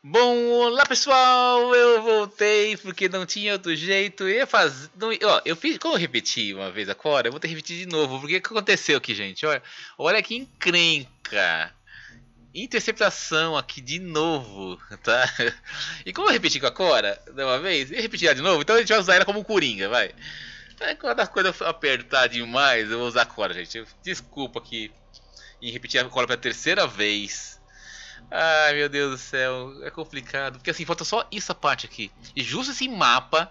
Bom, olá pessoal, eu voltei porque não tinha outro jeito. Eu ia fazer, ó, eu fiz, como eu repeti uma vez agora, eu vou ter que repetir de novo. Porque o que aconteceu aqui, gente? Olha, olha que encrenca. Interceptação aqui de novo, tá? E como eu repeti com a Cora de uma vez, eu repetir de novo, então a gente vai usar ela como coringa, vai. Quando a coisa apertar demais, eu vou usar a Cora, gente. Desculpa aqui em repetir a Cora pela terceira vez. Ai meu Deus do céu, é complicado. Porque assim, falta só essa parte aqui. E justo esse mapa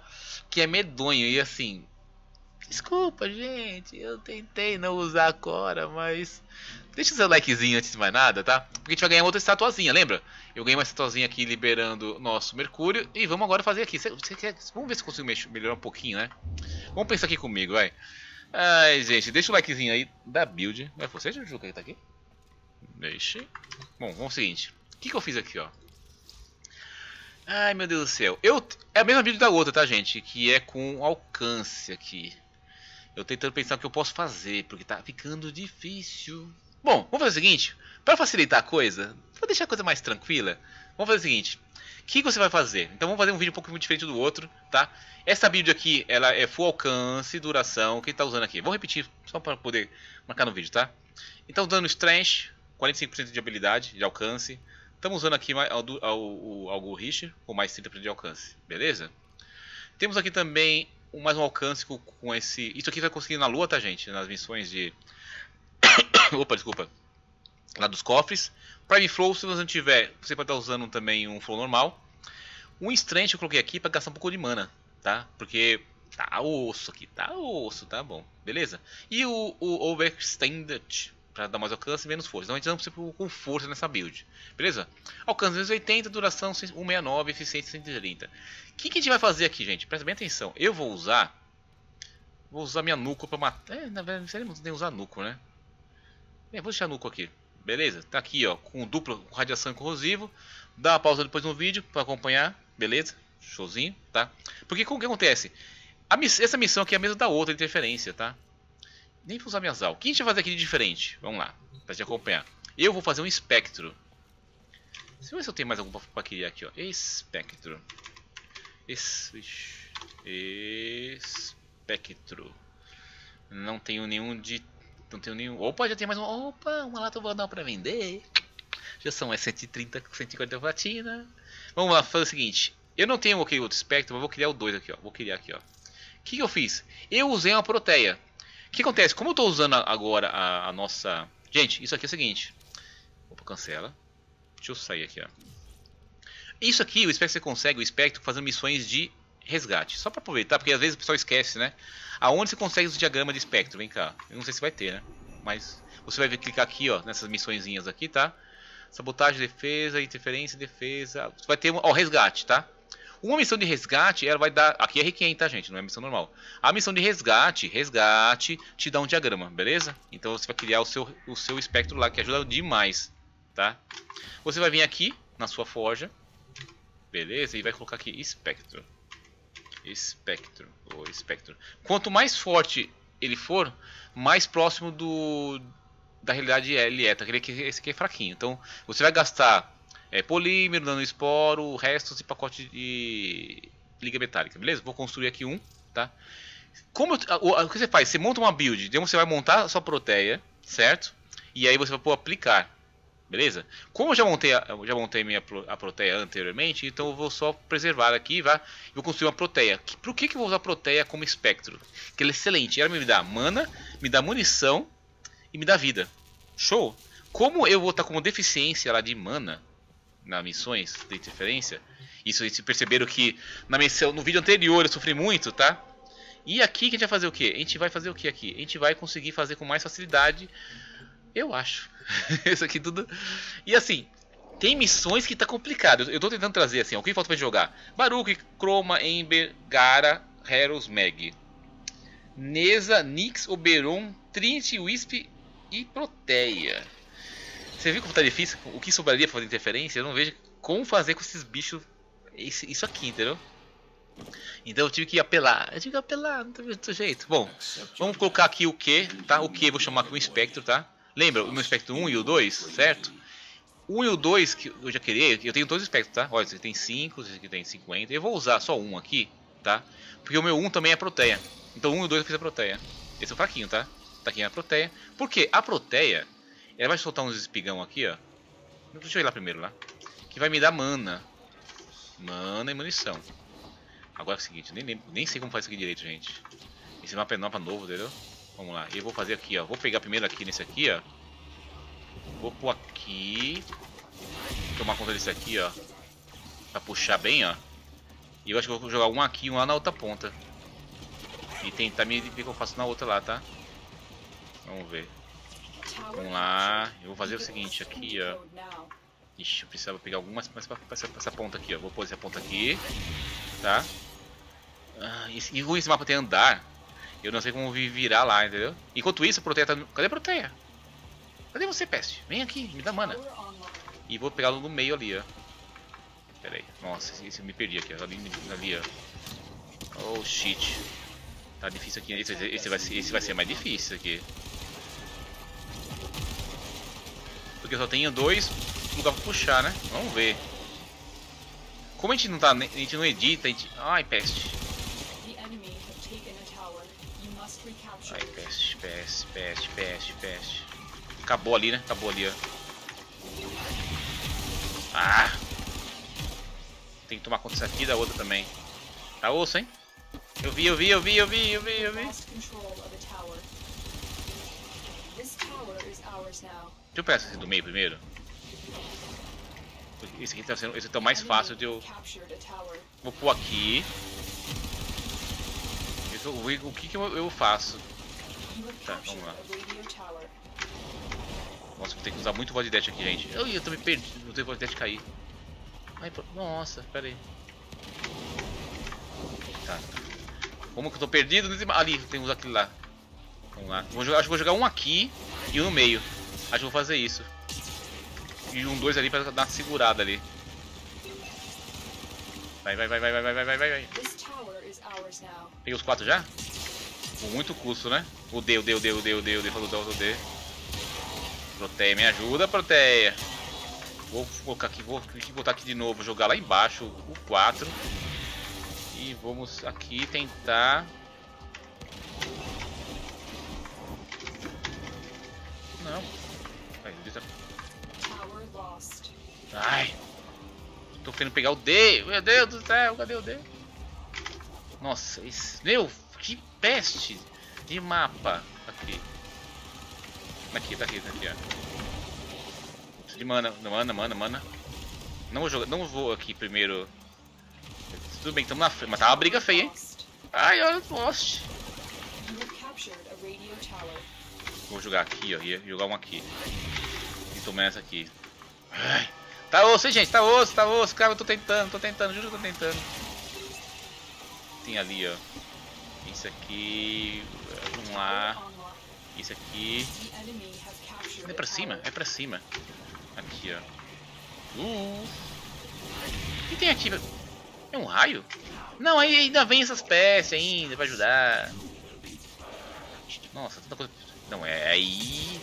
que é medonho. E assim. Desculpa, gente. Eu tentei não usar a Cora, mas. Deixa o seu likezinho antes de mais nada, tá? Porque a gente vai ganhar outra estatuazinha, lembra? Eu ganhei uma estatuazinha aqui liberando nosso Mercúrio. E vamos agora fazer aqui. Você, você quer... Vamos ver se consigo melhorar um pouquinho, né? Vamos pensar aqui comigo, vai. Ai, gente, deixa o likezinho aí da build. É você, Jujuca, que tá aqui? Deixe. Bom, vamos ao seguinte. O que, que eu fiz aqui, ó? Ai, meu Deus do céu. Eu, é a mesma vídeo da outra, tá, gente? Que é com alcance aqui. Eu tentando pensar o que eu posso fazer, porque tá ficando difícil. Bom, vamos fazer o seguinte. Para facilitar a coisa, vou deixar a coisa mais tranquila. Vamos fazer o seguinte. O que você vai fazer? Então vamos fazer um vídeo um pouco diferente do outro, tá? Essa build aqui, ela é full alcance, duração, quem tá usando aqui? Vou repetir, só para poder marcar no vídeo, tá? Então dando strength, 45% de habilidade, de alcance. Estamos usando aqui o Algo com mais 30% de alcance, beleza? Temos aqui também mais um alcance com, com, esse... Isso aqui vai conseguir na lua, tá gente? Nas missões de... Opa, desculpa. Lá dos cofres. Prime Flow, se você não tiver, você pode estar usando também um Flow normal. Um Strength eu coloquei aqui para gastar um pouco de mana, tá? Porque tá osso aqui, tá osso, tá bom, beleza? E o, o Overextended para dar mais alcance e menos força. Então a gente precisa com força nessa build. Beleza? Alcance 280, duração 169, eficiência 130. O que, que a gente vai fazer aqui, gente? Presta bem atenção. Eu vou usar... Vou usar minha nuco para matar... É, na verdade, não seria nem usar nuco, né? É, vou deixar nuco aqui. Beleza? Tá aqui, ó, com dupla com radiação e corrosivo. Dá uma pausa depois no vídeo para acompanhar. Beleza? Showzinho, tá? Porque o que acontece? Miss... essa missão aqui é a mesma da outra, interferência, tá? Nem usar minhas al. O que a gente vai fazer aqui de diferente? Vamos lá, para te acompanhar. Eu vou fazer um espectro. Deixa eu ver se eu tenho mais algum para criar aqui, ó. Espectro. Es... Espectro. Não tenho nenhum de... Não tenho nenhum... Opa, já tem mais um... Opa, uma lata dar para vender. Já são é 130, 140 platina. Vamos lá, fazer o seguinte. Eu não tenho ok outro espectro, mas vou criar o 2 aqui, ó. Vou criar aqui, ó. O que, que eu fiz? Eu usei uma proteia. O que acontece? Como eu estou usando agora a, a, nossa... Gente, isso aqui é o seguinte. Opa, cancela. Deixa eu sair aqui, ó. Isso aqui, o Spectre você consegue, o Spectre, fazendo missões de resgate. Só para aproveitar, porque às vezes o pessoal esquece, né? Aonde você consegue esse diagrama de espectro? Vem cá. Eu não sei se vai ter, né? Mas você vai clicar aqui, ó, nessas missõezinhas aqui, tá? Sabotagem, defesa, interferência, defesa. Você vai ter, ó, resgate, tá? Uma missão de resgate, ela vai dar. Aqui é R500, tá, gente? Não é missão normal. A missão de resgate, resgate, te dá um diagrama, beleza? Então você vai criar o seu, o seu espectro lá, que ajuda demais, tá? Você vai vir aqui na sua forja, beleza? E vai colocar aqui espectro. Espectro, ou espectro. Quanto mais forte ele for, mais próximo do da realidade ele é, tá? Esse aqui é fraquinho. Então você vai gastar é, polímero, nanoesporo, restos e pacote de liga metálica, beleza? Vou construir aqui um, tá? Como o, o, que você faz? Você monta uma build, então você vai montar a sua proteia, certo? E aí você vai pôr aplicar, beleza? Como eu já montei a, já montei minha a proteia anteriormente, então eu vou só preservar aqui, vá, vou construir uma proteia. Por que que eu vou usar a proteia como espectro? Que ela é excelente, ela me dá mana, me dá munição e me dá vida. Show? Como eu vou estar com uma deficiência lá de mana, nas missões de interferência. Isso vocês perceberam que na missão, no vídeo anterior eu sofri muito, tá? E aqui que a gente vai fazer o que? A gente vai fazer o que aqui? A gente vai conseguir fazer com mais facilidade, eu acho. Isso aqui tudo. E assim, tem missões que tá complicado. Eu tô tentando trazer assim, o que falta pra jogar? Baruch, Chroma, Ember, Gara, Heros, Meg. Neza, Nix, Oberon, Trinity, Wisp e Proteia. Você viu como tá difícil? O que sobraria pra fazer interferência? Eu não vejo como fazer com esses bichos isso aqui, entendeu? Então eu tive que apelar. Eu tive que apelar, não tem outro jeito. Bom, vamos colocar aqui o que, tá? O eu vou chamar aqui o espectro, tá? Lembra o meu espectro 1 e o 2, certo? 1 e o 2 que eu já queria, eu tenho dois espectros, tá? Olha, esse aqui tem 5, esse aqui tem 50. Eu vou usar só um aqui, tá? Porque o meu 1 também é proteia. Então 1 e o 2 eu fiz a proteia. Esse é o fraquinho, tá? Tá aqui a proteia. Por quê? A proteia, ela vai soltar uns espigão aqui, ó. Deixa eu ir lá primeiro, lá. Que vai me dar mana. Mana e munição. Agora é o seguinte, nem, nem, nem sei como faz isso aqui direito, gente. Esse mapa é mapa novo, entendeu? Vamos lá. Eu vou fazer aqui, ó. Vou pegar primeiro aqui nesse aqui, ó. Vou pôr aqui. Tomar conta desse aqui, ó. Pra puxar bem, ó. E eu acho que vou jogar um aqui e um lá na outra ponta. E tentar me ver o que eu faço na outra lá, tá? Vamos ver. Vamos lá. Eu vou fazer o seguinte aqui, ó. Ixi, eu precisava pegar algumas mais pra, essa, pra essa ponta aqui, ó. Vou pôr essa ponta aqui. Tá? Ah, e, e com esse mapa tem andar, eu não sei como virar lá, entendeu? Enquanto isso, a Proteia tá... Cadê a Proteia? Cadê você, Peste? Vem aqui, me dá mana. E vou pegar no meio ali, ó. Pera aí. Nossa, esse eu me perdi aqui, ó. Ali, ali ó. Oh, shit. Tá difícil aqui. Esse, esse, vai, esse vai ser mais difícil aqui. Porque eu só tenho dois lugares pra puxar, né? Vamos ver. Como a gente não tá. A gente não edita, a gente. Ai, peste. Ai, peste, peste, peste, peste, peste. Acabou ali, né? Acabou ali, ó. Ah! Tem que tomar conta disso aqui da outra também. Tá osso, hein? Eu vi, eu vi, eu vi, eu vi, eu vi, eu vi. Deixa eu pegar esse do meio primeiro. Esse aqui tá sendo. Esse tá mais fácil de eu. Vou pôr aqui. O, que, que eu, eu faço? Tá, vamos lá. Nossa, ter que usar muito voz de dash aqui, gente. Eu, eu tô me não tenho voz de dash cair. Ai, nossa, pera aí. Tá. Como que eu tô perdido? Ali, tem uns aqui lá. Vamos lá. Vou jogar, acho que vou jogar um aqui e um no meio. Acho que vou fazer isso. E um dois ali pra dar uma segurada ali. Vai, vai, vai, vai, vai, vai, vai, vai, vai. Peguei os quatro já? Com muito custo, né? O D, o D, o D, o D, o D, o D, falou o D. Proteia, me ajuda, Proteia. Vou colocar aqui, vou botar aqui de novo, jogar lá embaixo o 4. E vamos aqui tentar... Não. Ai. Tô querendo pegar o D. Meu Deus do céu, cadê o D? Nossa, isso... Meu, que peste de mapa. Aqui. Aqui, tá aqui, tá aqui, ó. Preciso de mana, mana, mana, mana. Não vou jogar, não vou aqui primeiro. Tudo bem, estamos na frente, mas tá uma briga feia, hein? Ai, olha o poste. Vou jogar aqui, ó, e jogar um aqui. E tomar essa aqui. Ai. Tá osso, hein, gente? Tá osso, tá osso. Cara, eu tô tentando, tô tentando, juro que eu tô tentando. Tem ali, ó. Isso aqui. Vamos lá. Isso aqui. É pra cima? É pra cima. Aqui, ó. Uh. O que tem aqui? É um raio? Não, ainda vem essas peças ainda pra ajudar. Nossa, tanta coisa. Não, é aí.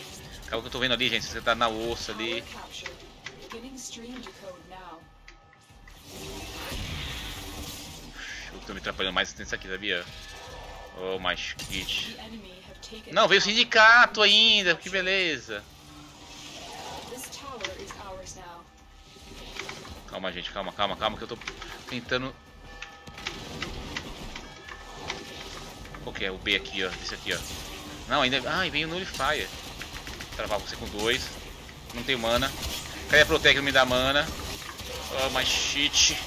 Calma que eu tô vendo ali, gente. Você tá na osso ali. Eu tô me atrapalhando mais nessa aqui, sabia? Oh, mais kit. Não, veio o sindicato ainda, que beleza. Calma, gente, calma, calma, calma, que eu tô tentando... Qual que é? O B aqui, ó, esse aqui, ó. Não, ainda... Ai, veio o Nullifier. Travar você com dois. Não tem mana. Cadê a Protect? Não me dá mana. Oh, mais shit.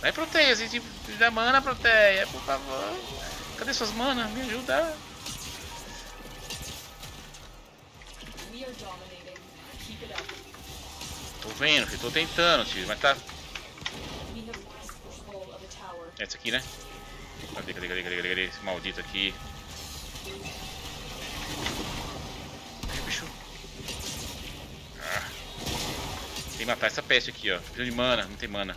Vai, Proteia, se dá mana, Proteia, por favor. Cadê suas manas? Me ajuda. Tô vendo, filho. Tô tentando, tio. Mas tá... Essa aqui, né? Cadê, cadê, cadê, cadê, cadê? Esse maldito aqui. Bicho. Ah. Tem que matar essa peste aqui, ó. Preciso de mana. Não tem mana.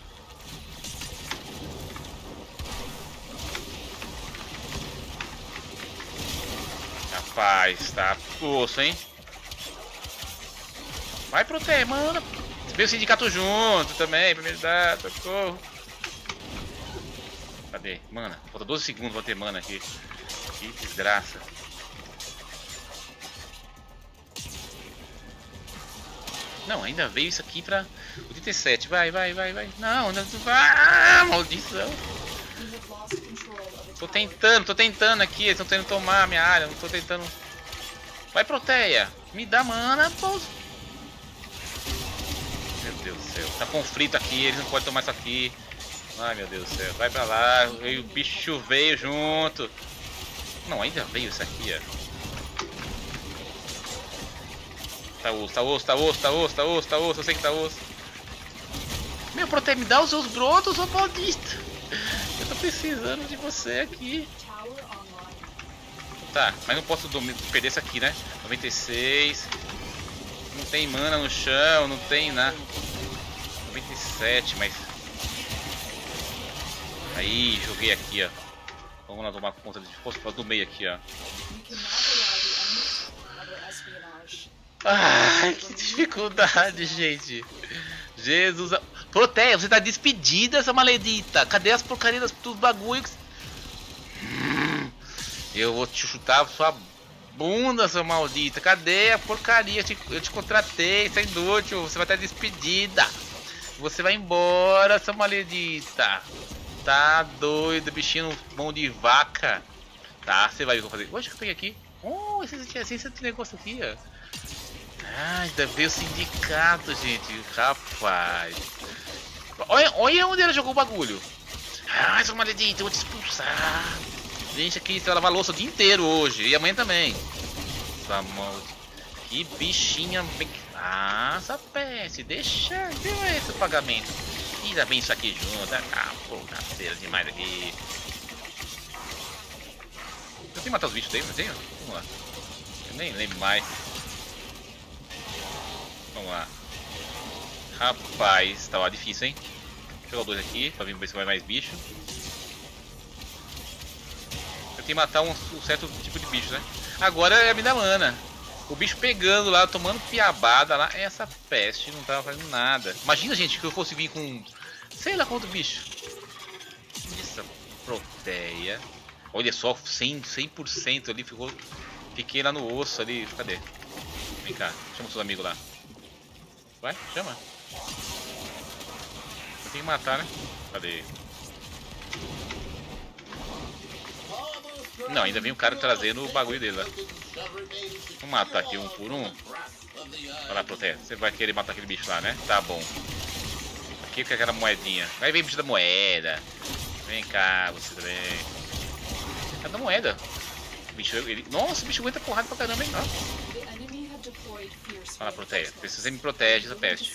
Rapaz, tá osso, hein? Vai proteger, mano. Veio o sindicato junto também, pra me ajudar, socorro. Cadê? Mana, falta 12 segundos pra ter mana aqui. Que desgraça. Não, ainda veio isso aqui pra 87. Vai, vai, vai, vai. Não, não vai. Ah, maldição. Tô tentando, tô tentando aqui. Eles estão tentando tomar a minha área. Não tô tentando. Vai, Proteia. Me dá mana, pô. Meu Deus do céu. Tá conflito aqui. Eles não podem tomar isso aqui. Ai meu Deus do céu, vai pra lá, e o bicho veio junto. Não, ainda veio isso aqui, ó. Tá osso, tá osso, tá osso, tá osso, tá osso, tá osso, eu sei que tá osso. Meu, Prote, me dá os seus brotos, ô maldito. Eu tô precisando de você aqui. Tá, mas não posso perder isso aqui, né? 96. Não tem mana no chão, não tem nada. 97, mas Aí, joguei aqui, ó. Vamos lá tomar conta de força do meio aqui, ó. Ai, que dificuldade, gente. Jesus. Proteia, você tá despedida, essa maledita. Cadê as porcarias dos bagulhos? Eu vou te chutar sua bunda, sua maldita. Cadê a porcaria? Eu te, eu te contratei, você é inútil. Você vai estar despedida. Você vai embora, sua maledita. Tá doido, bichinho mão de vaca. Tá, você vai ver o que eu fazer. Hoje que eu peguei aqui. Oh, esse, esse, esse negócio aqui, ó. Ah, ainda veio o sindicato, gente. Rapaz. Olha, olha onde ela jogou o bagulho. Ah, seu maledito, eu vou te expulsar. Gente, aqui você vai lavar louça o dia inteiro hoje. E amanhã também. Essa mão. Que bichinha. Ah, essa peste. Deixa. Deu esse pagamento. Tira bem isso aqui junto. Ah, pô, caceira demais aqui. Eu tenho que matar os bichos daí, mas tenho? Vamos lá. Eu nem lembro mais. Vamos lá. Rapaz, tava difícil, hein? Vou jogar dois aqui, pra ver se vai mais bicho. Eu tenho que matar um, um certo tipo de bicho, né? Agora é a minha mana. O bicho pegando lá, tomando piabada lá. Essa peste não tava fazendo nada. Imagina, gente, que eu fosse vir com... Sei lá quanto bicho. Essa proteia. Olha só, 100%, 100% ali. Ficou... Fiquei lá no osso ali. Cadê? Vem cá, chama seus amigos lá. Vai, chama. Eu tenho que matar, né? Cadê? Não, ainda vem o cara trazendo o bagulho dele lá. Vamos matar aqui um por um. Olha lá, Proteia. Você vai querer matar aquele bicho lá, né? Tá bom. Aqui com aquela moedinha. Vai vir bicho da moeda. Vem cá, você também. Cadê a moeda? O bicho, ele... Nossa, o bicho aguenta porrada pra caramba, hein? Fala, Proteia. Precisa você me protege essa peste.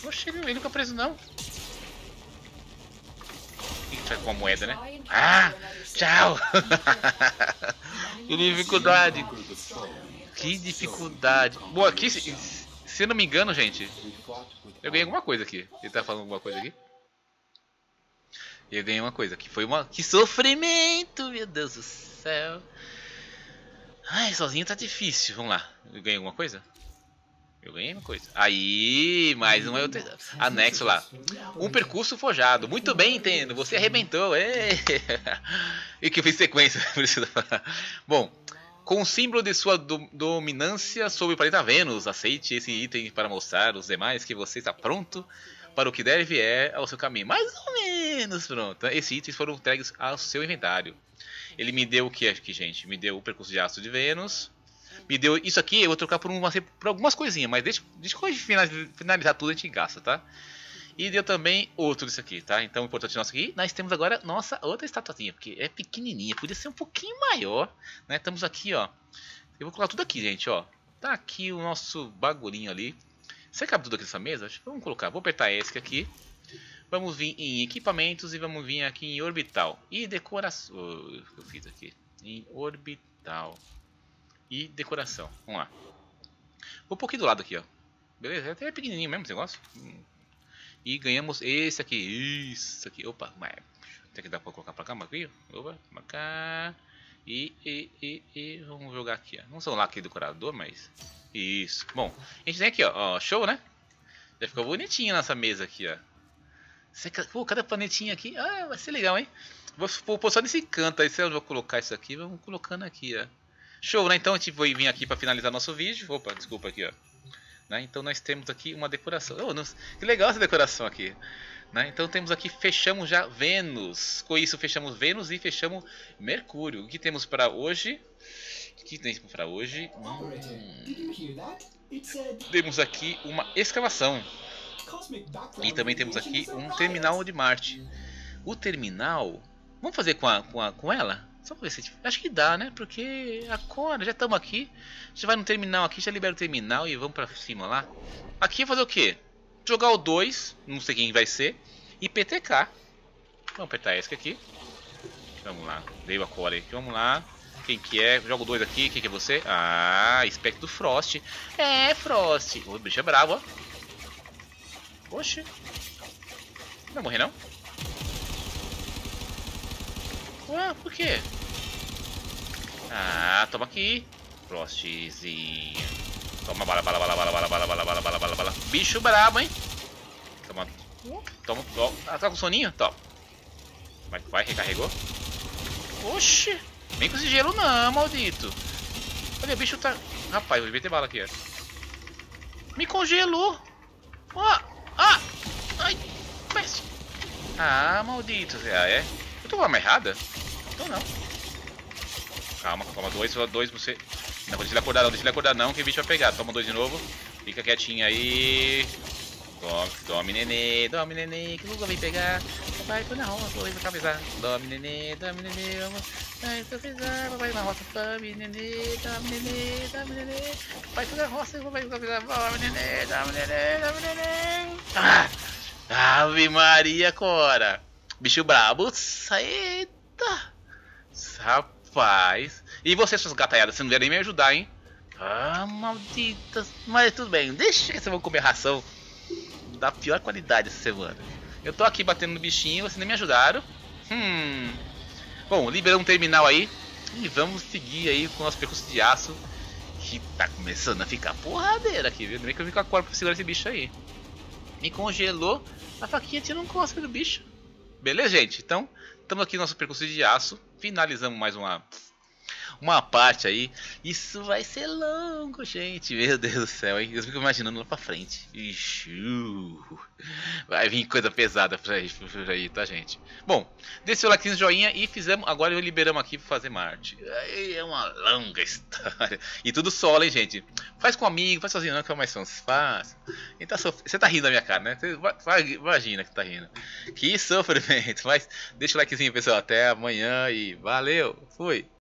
Poxa, ele, ele nunca preso não. O que a com a moeda, né? Ah! Tchau! que dificuldade! Que dificuldade! Bom, aqui, se, se eu não me engano, gente, eu ganhei alguma coisa aqui. Ele tá falando alguma coisa aqui? Eu ganhei uma coisa, que foi uma... Que sofrimento, meu Deus do céu! Ai, sozinho tá difícil. Vamos lá. Eu ganhei alguma coisa? Eu ganhei uma coisa. Aí, mais um anexo lá. Um percurso forjado. Muito bem, entendo. Você arrebentou. E que eu fiz sequência. Bom, com o símbolo de sua do dominância sobre o planeta Vênus, aceite esse item para mostrar aos demais que você está pronto para o que deve é ao seu caminho. Mais ou menos pronto. Esses itens foram entregues ao seu inventário. Ele me deu o que aqui, gente? Me deu o percurso de aço de Vênus me deu isso aqui, eu vou trocar por, uma, por algumas coisinhas, mas deixa, deixa eu finalizar tudo, a gente gasta, tá? E deu também outro disso aqui, tá? Então, o importante nosso aqui, nós temos agora nossa outra estatuazinha, porque é pequenininha, podia ser um pouquinho maior, né? Estamos aqui, ó. Eu vou colocar tudo aqui, gente, ó. Tá aqui o nosso bagulhinho ali. Você cabe tudo aqui nessa mesa? Vamos colocar, vou apertar esse aqui. Vamos vir em equipamentos e vamos vir aqui em orbital. E decoração. Oh, eu fiz aqui. Em orbital e decoração. Vamos lá. Vou um pouquinho do lado aqui, ó. Beleza? É até pequenininho mesmo esse negócio. E ganhamos esse aqui. Isso aqui. Opa, mas tem que dar pra colocar pra cá, aqui. Opa, pra cá. E, e, e, e vamos jogar aqui, ó. Não são lá aqui do curador, mas... Isso. Bom, a gente tem aqui, ó. ó show, né? Já ficou bonitinho nessa mesa aqui, ó. Pô, cada planetinha aqui. Ah, vai ser legal, hein? Vou, vou pôr só nesse canto aí. Se eu vou colocar isso aqui, vamos colocando aqui, ó. Show, né? Então a gente vai vir aqui para finalizar nosso vídeo. Opa, desculpa aqui, ó. Né? Então nós temos aqui uma decoração. Oh. Que legal essa decoração aqui. Né? Então temos aqui, fechamos já Vênus. Com isso fechamos Vênus e fechamos Mercúrio. O que temos para hoje? O que temos para hoje? Hum... Temos aqui uma escavação. E também temos aqui um terminal de Marte. O terminal... Vamos fazer com, a, com, a, com ela? Só pra ver se... Acho que dá, né? Porque agora já estamos aqui. Já vai no terminal aqui, já libera o terminal e vamos pra cima lá. Aqui fazer o quê? Jogar o 2, não sei quem vai ser. E PTK. Vamos apertar esse aqui. Vamos lá. Veio a core aqui. Vamos lá. Quem que é? Jogo 2 aqui. Quem que é você? Ah, Espectro do Frost. É, Frost. O bicho é bravo, ó. Oxi. Não vai morrer, não? Ué, por quê? Ah, toma aqui. Frostzinho. Toma bala, bala, bala, bala, bala, bala, bala, bala, bala, bala, bala. Bicho brabo, hein? Toma. Toma. Toma. Ah, tá com soninho? Toma. Vai, vai, recarregou. Oxi. Vem com esse gelo não, maldito. Olha, o bicho tá... Rapaz, eu devia ter bala aqui, ó. Me congelou. Ó. Oh. Ah. Ai. Mas... Ah, maldito. Ah, é? Eu tô com uma errada? Então não. Calma, toma dois, dois você. Não deixa ele acordar não, deixa ele acordar não, que o bicho vai pegar. Toma dois de novo. Fica quietinho aí. Tome, tome nenê, tome nenê, que nunca vem pegar. Papai, tô na roça, vou pra cabeçar. Tome nenê, tome nenê, vamos. Ai, tô pesar, papai na roça, tome nenê, tome nenê, tome nenê. Papai, tô na roça, vou pra cabeçar. Tome nenê, tome nenê, tome nenê. Ah! Ave Maria, Cora. Bicho brabo. Eita. Rapaz. E você, suas gataiadas, você não ia nem me ajudar, hein? Ah, maldita. Mas tudo bem, deixa que você vai comer ração da pior qualidade essa semana. Eu tô aqui batendo no bichinho, vocês nem me ajudaram. Hum. Bom, liberamos um terminal aí. E vamos seguir aí com o nosso percurso de aço. Que tá começando a ficar porradeira aqui, viu? Nem que eu vim com a corda pra segurar esse bicho aí. Me congelou. A faquinha tira um cospe do bicho. Beleza, gente? Então, estamos aqui no nosso percurso de aço. Finalizamos mais uma uma parte aí. Isso vai ser longo, gente. Meu Deus do céu, hein? Eu fico imaginando lá pra frente. Ixi, uh, vai vir coisa pesada pra aí, aí, tá, gente? Bom, o like no joinha e fizemos. Agora liberamos aqui pra fazer Marte. É uma longa história. E tudo solo, hein, gente? Faz com um amigo, faz sozinho, não, que é mais fácil. Você tá rindo da minha cara, né? Você imagina que tá rindo. Que sofrimento. Mas deixa o likezinho, pessoal. Até amanhã e valeu. Fui.